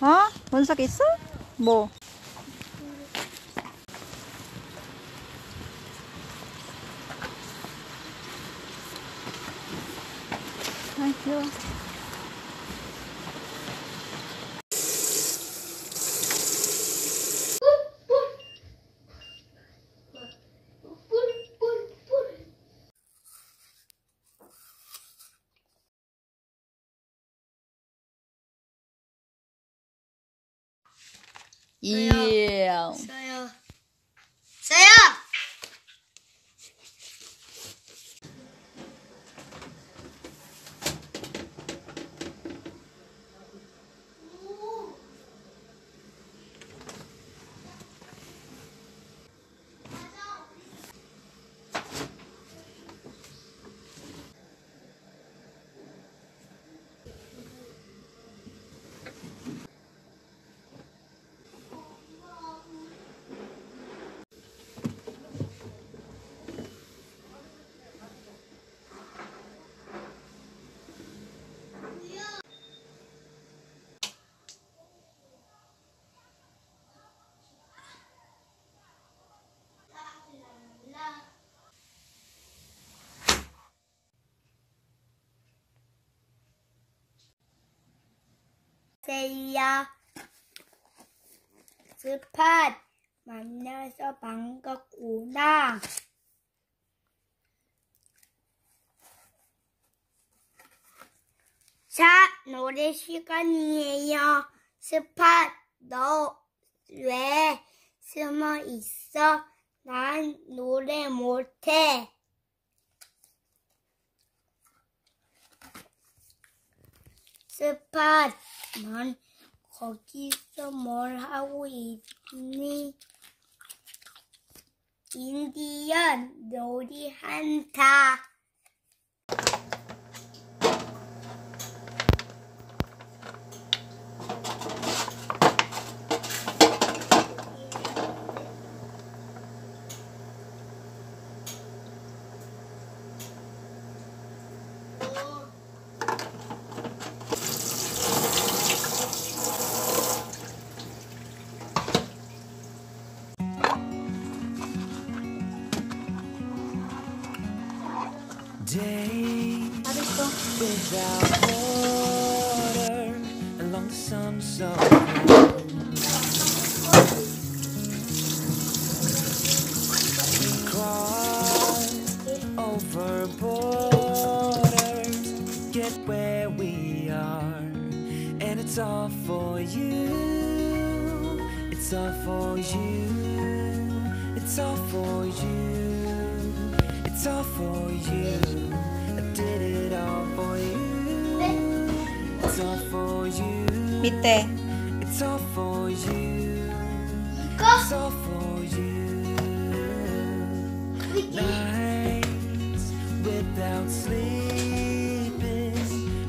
어? 원석 있어? 뭐? 아이 귀여워 예. 써요 써요 세야 스팟 만나서 반갑구나. 자, 노래 시간이에요. 스팟, 너 왜 숨어 있어? 난 노래 못해. 스팟, 넌 거기서 뭘 하고 있니? 인디언 놀이한다. It's all for you. It's all for you. It's all for you. It's all for you. I did it all for you. It's all for you. Bitte. It's all for you. It's all for you. Nights without sleeping.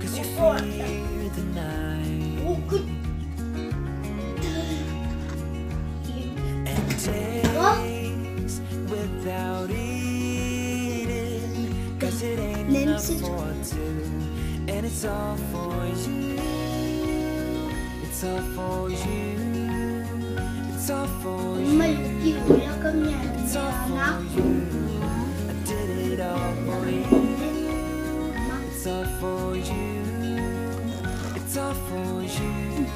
Cause you feel. You. It's all for you. It's all for 엄마 you. 여기 올라가면 It's all 안 되나? I did it all for you. It's all for you. It's all for you.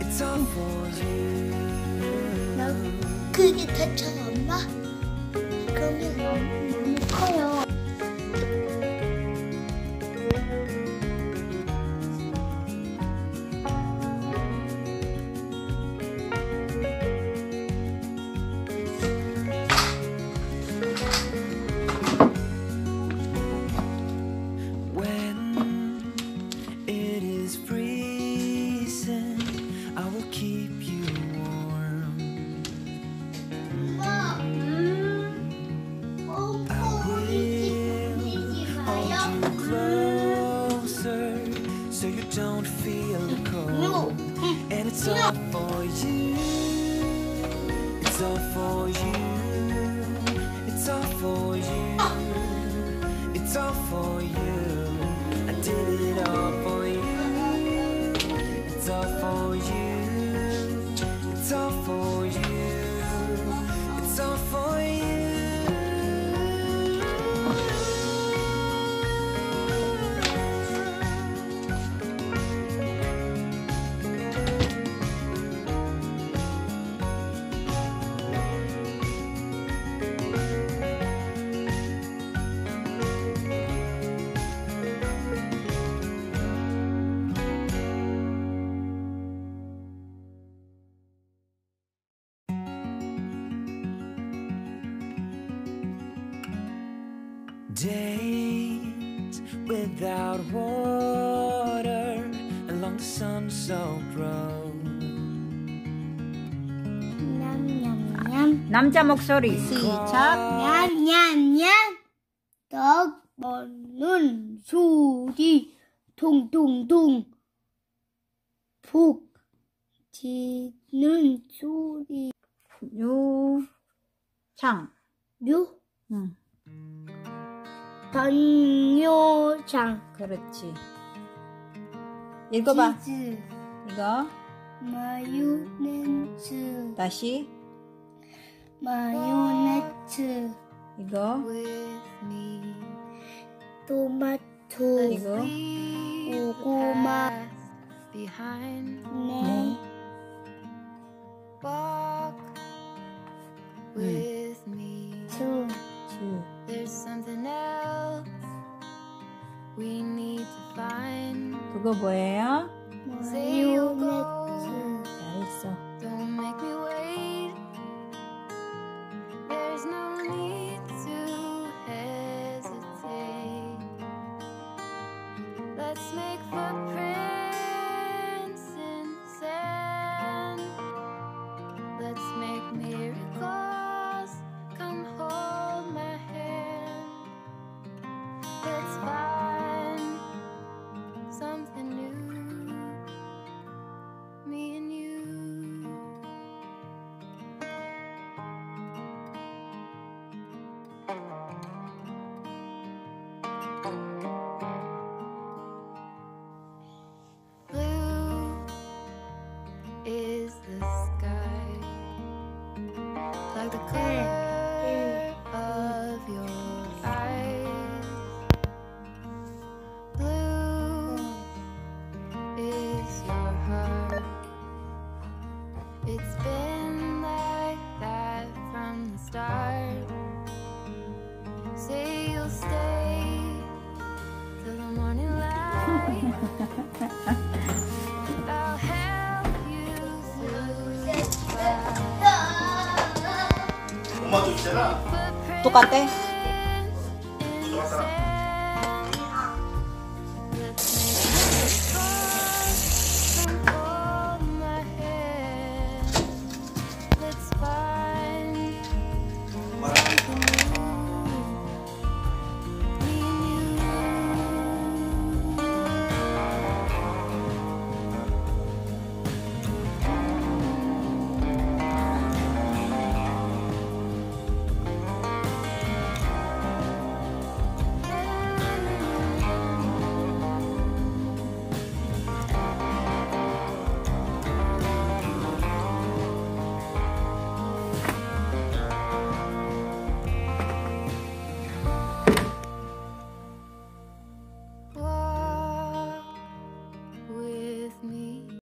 It's all for you. 나 크게 다쳐요, 엄마? 그러면 너무 커요. 不要 Days without water along the sun-soaked road. 냠냠냠. 남자 목소리 시작. 냠냠냠. 떡 먹는 소리. 통통통. 푹 짖는 소리. 유창. 류. 응, 번요장. 그렇지. 읽어봐. 치즈. 이거 마요네즈. 다시 마요네즈. 이거 토마토. 이거 고구마. 네. 뭐예요? The sky, like the color 엄마 좀. 똑같대?